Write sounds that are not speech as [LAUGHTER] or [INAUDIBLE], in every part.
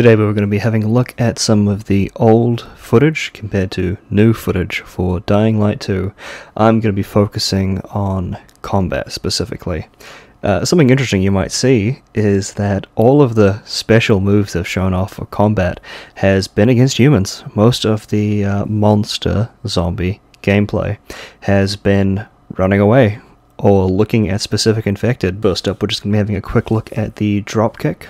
Today we are going to be having a look at some of the old footage compared to new footage for Dying Light 2. I'm going to be focusing on combat specifically. Uh, something interesting you might see is that all of the special moves they've shown off for combat has been against humans. Most of the uh, monster zombie gameplay has been running away or looking at specific infected. First up, we're just going to be having a quick look at the dropkick.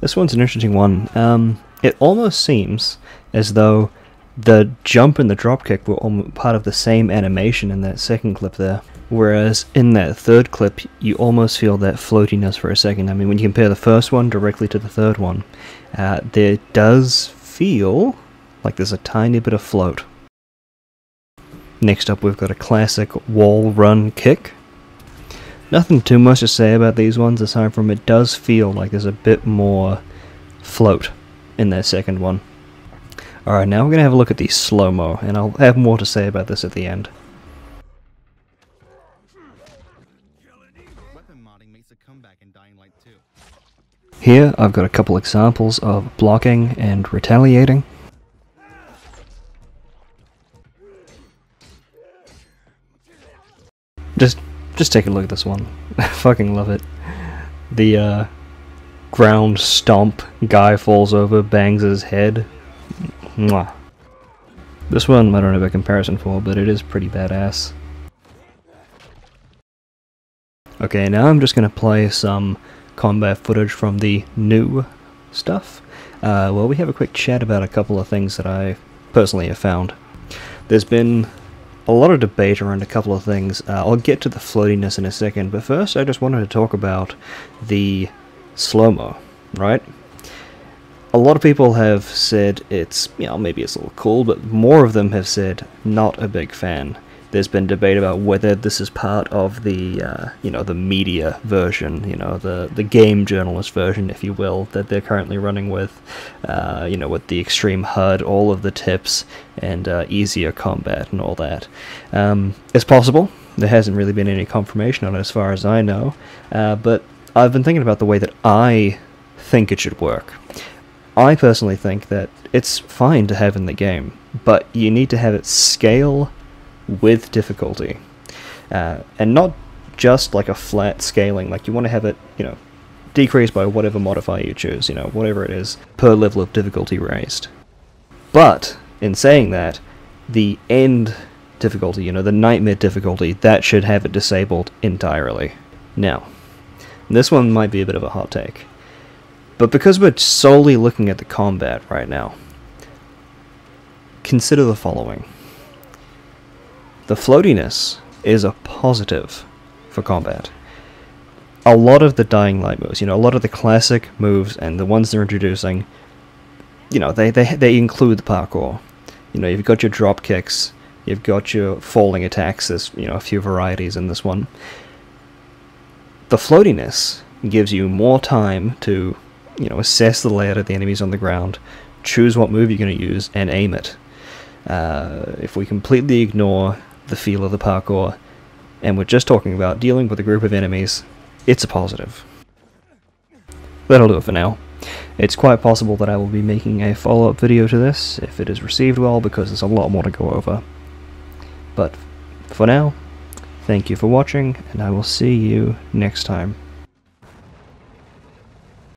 This one's an interesting one. Um, it almost seems as though the jump and the dropkick were part of the same animation in that second clip there. Whereas in that third clip, you almost feel that floatiness for a second. I mean, when you compare the first one directly to the third one, uh, there does feel like there's a tiny bit of float. Next up, we've got a classic wall run kick. Nothing too much to say about these ones aside from it does feel like there's a bit more float in that second one. Alright, now we're going to have a look at the slow-mo, and I'll have more to say about this at the end. Here I've got a couple examples of blocking and retaliating. Just just take a look at this one. [LAUGHS] I fucking love it. The uh, ground stomp guy falls over, bangs his head. Mwah. This one I don't have a comparison for, but it is pretty badass. Okay, now I'm just gonna play some combat footage from the new stuff. Uh, well, we have a quick chat about a couple of things that I personally have found. There's been a lot of debate around a couple of things. Uh, I'll get to the floatiness in a second, but first I just wanted to talk about the slow-mo, right? A lot of people have said it's, you know, maybe it's a little cool, but more of them have said not a big fan there's been debate about whether this is part of the uh, you know the media version, you know the the game journalist version, if you will, that they're currently running with, uh, you know with the extreme HUD, all of the tips, and uh, easier combat and all that. Um, it's possible. There hasn't really been any confirmation on it as far as I know, uh, but I've been thinking about the way that I think it should work. I personally think that it's fine to have in the game, but you need to have it scale with difficulty. Uh, and not just like a flat scaling, like you want to have it, you know, decrease by whatever modifier you choose, you know, whatever it is, per level of difficulty raised. But, in saying that, the end difficulty, you know, the nightmare difficulty, that should have it disabled entirely. Now, this one might be a bit of a hot take, but because we're solely looking at the combat right now, consider the following. The floatiness is a positive for combat. A lot of the Dying Light moves, you know, a lot of the classic moves and the ones they're introducing, you know, they, they, they include the parkour. You know, you've got your drop kicks, you've got your falling attacks, there's, you know, a few varieties in this one. The floatiness gives you more time to, you know, assess the layout of the enemies on the ground, choose what move you're going to use, and aim it. Uh, if we completely ignore the feel of the parkour, and we're just talking about dealing with a group of enemies, it's a positive. That'll do it for now. It's quite possible that I will be making a follow-up video to this, if it is received well, because there's a lot more to go over. But, for now, thank you for watching, and I will see you next time.